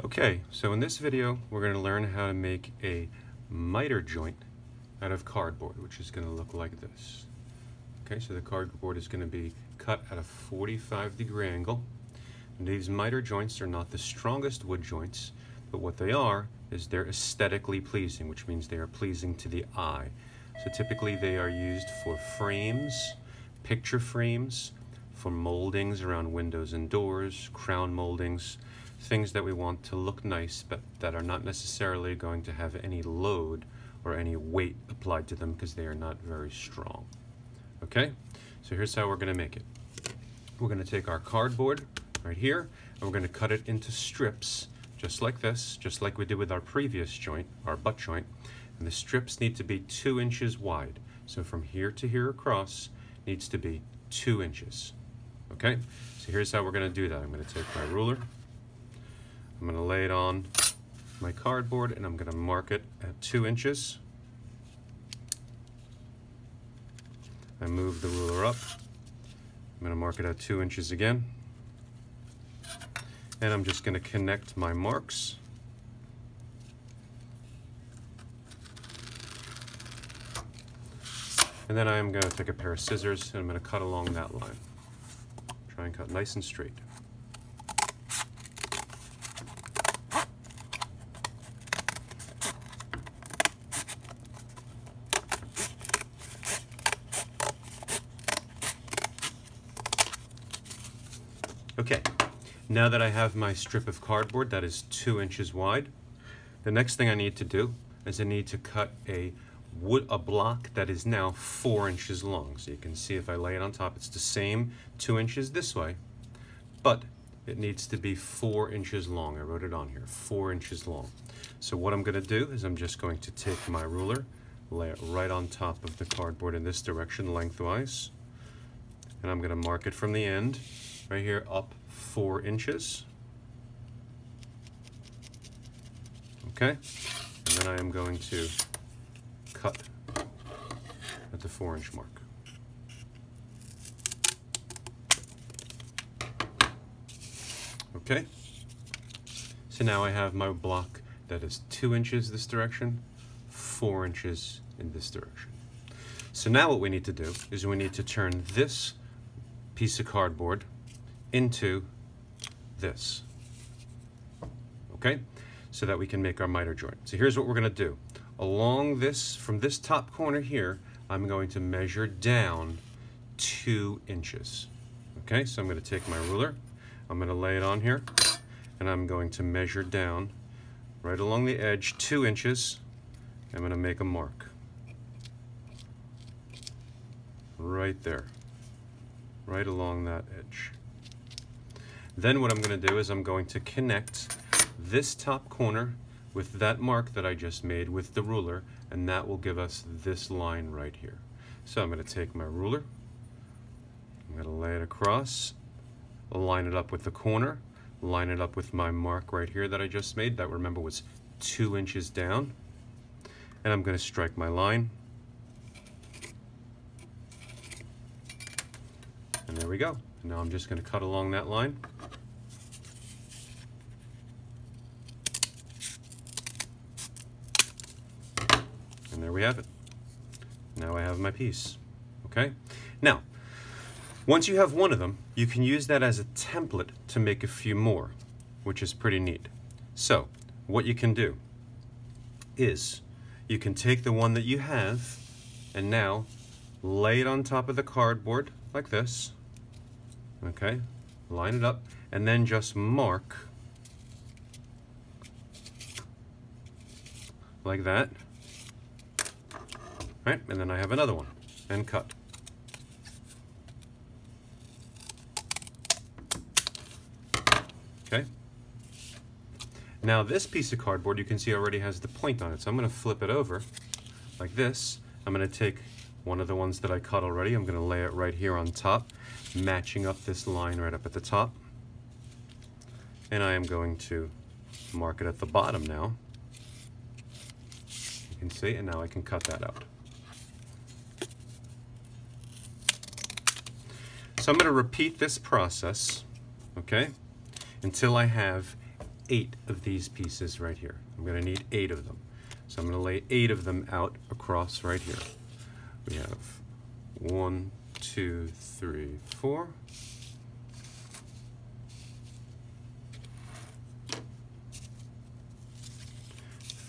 Okay, so in this video we're going to learn how to make a miter joint out of cardboard, which is going to look like this. Okay, so the cardboard is going to be cut at a 45 degree angle. And these miter joints are not the strongest wood joints, but what they are is they're aesthetically pleasing, which means they are pleasing to the eye. So typically they are used for frames, picture frames, for moldings around windows and doors, crown moldings, things that we want to look nice but that are not necessarily going to have any load or any weight applied to them because they are not very strong. Okay, so here's how we're going to make it. We're going to take our cardboard right here and we're going to cut it into strips just like this, just like we did with our previous joint, our butt joint. And the strips need to be two inches wide. So from here to here across needs to be two inches. Okay, so here's how we're going to do that. I'm going to take my ruler I'm to lay it on my cardboard and I'm going to mark it at two inches. I move the ruler up. I'm to mark it at two inches again. And I'm just going to connect my marks. And then I'm going to take a pair of scissors and I'm going to cut along that line. Try and cut nice and straight. Okay, now that I have my strip of cardboard that is two inches wide, the next thing I need to do is I need to cut a wood a block that is now four inches long. So you can see if I lay it on top, it's the same two inches this way, but it needs to be four inches long. I wrote it on here, four inches long. So what I'm gonna do is I'm just going to take my ruler, lay it right on top of the cardboard in this direction lengthwise, and I'm gonna mark it from the end right here up four inches. Okay, and then I am going to cut at the four inch mark. Okay, so now I have my block that is two inches this direction, four inches in this direction. So now what we need to do is we need to turn this piece of cardboard into this. Okay? So that we can make our miter joint. So here's what we're going to do. Along this, from this top corner here, I'm going to measure down two inches. Okay, so I'm going to take my ruler, I'm going to lay it on here, and I'm going to measure down right along the edge two inches. I'm going to make a mark. Right there, right along that edge. Then what I'm going to do is I'm going to connect this top corner with that mark that I just made with the ruler, and that will give us this line right here. So I'm going to take my ruler, I'm going to lay it across, line it up with the corner, line it up with my mark right here that I just made, that remember was two inches down, and I'm going to strike my line, and there we go. Now I'm just going to cut along that line. There we have it. Now I have my piece. Okay? Now, once you have one of them, you can use that as a template to make a few more, which is pretty neat. So, what you can do is you can take the one that you have and now lay it on top of the cardboard like this okay? Line it up and then just mark like that, right? And then I have another one and cut. Okay? Now this piece of cardboard you can see already has the point on it, so I'm going to flip it over like this. I'm going to take one of the ones that I cut already. I'm going to lay it right here on top, matching up this line right up at the top. And I am going to mark it at the bottom now. You can see, and now I can cut that out. So I'm going to repeat this process, okay, until I have eight of these pieces right here. I'm going to need eight of them. So I'm going to lay eight of them out across right here. We have one, two, three, four.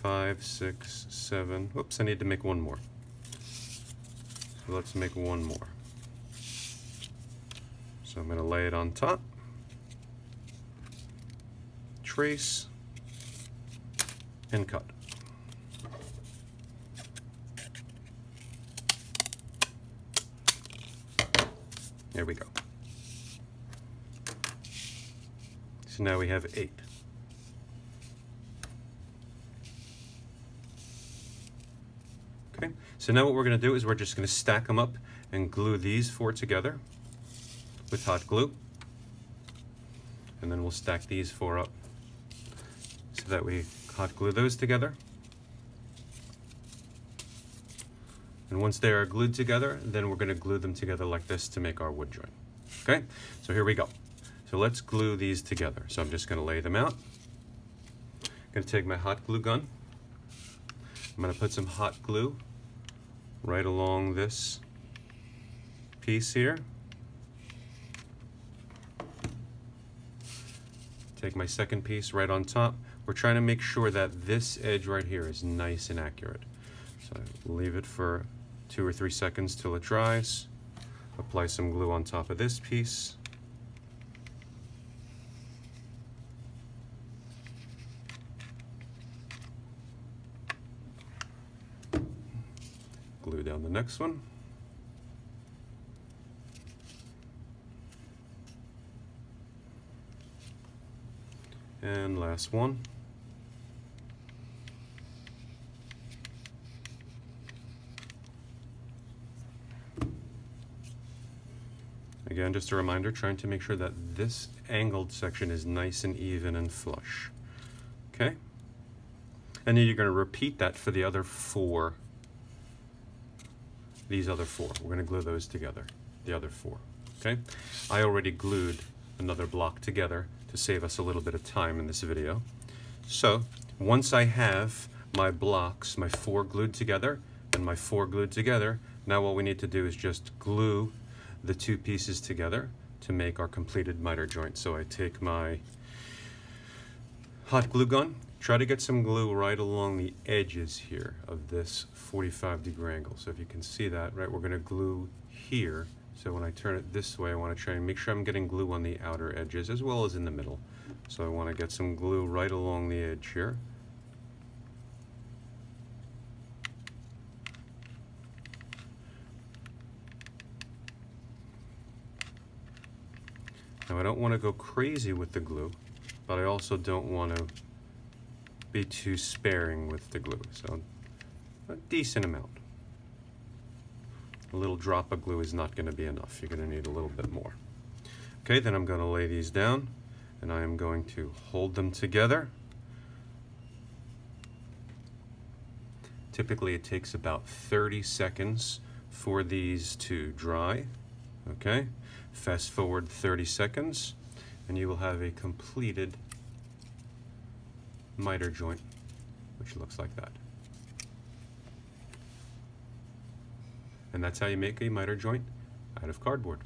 Five, six, seven. Oops, I need to make one more. So let's make one more. So I'm going to lay it on top, trace, and cut. There we go. So now we have eight. Okay, so now what we're going to do is we're just going to stack them up and glue these four together with hot glue. And then we'll stack these four up so that we hot glue those together. And once they are glued together, then we're gonna glue them together like this to make our wood joint. Okay, so here we go. So let's glue these together. So I'm just gonna lay them out. I'm gonna take my hot glue gun. I'm gonna put some hot glue right along this piece here. Take my second piece right on top. We're trying to make sure that this edge right here is nice and accurate. So leave it for two or three seconds till it dries. Apply some glue on top of this piece. Glue down the next one. And last one. Again, just a reminder, trying to make sure that this angled section is nice and even and flush. Okay? And then you're going to repeat that for the other four, these other four. We're going to glue those together, the other four. Okay? I already glued another block together to save us a little bit of time in this video. So, once I have my blocks, my four glued together, and my four glued together, now what we need to do is just glue the two pieces together to make our completed miter joint. So I take my hot glue gun, try to get some glue right along the edges here of this 45 degree angle. So if you can see that, right, we're gonna glue here. So when I turn it this way, I wanna try and make sure I'm getting glue on the outer edges as well as in the middle. So I wanna get some glue right along the edge here. Now I don't want to go crazy with the glue, but I also don't want to be too sparing with the glue. So a decent amount. A little drop of glue is not going to be enough. You're going to need a little bit more. Okay, then I'm going to lay these down and I am going to hold them together. Typically it takes about 30 seconds for these to dry. Okay, fast forward 30 seconds and you will have a completed miter joint, which looks like that. And that's how you make a miter joint out of cardboard.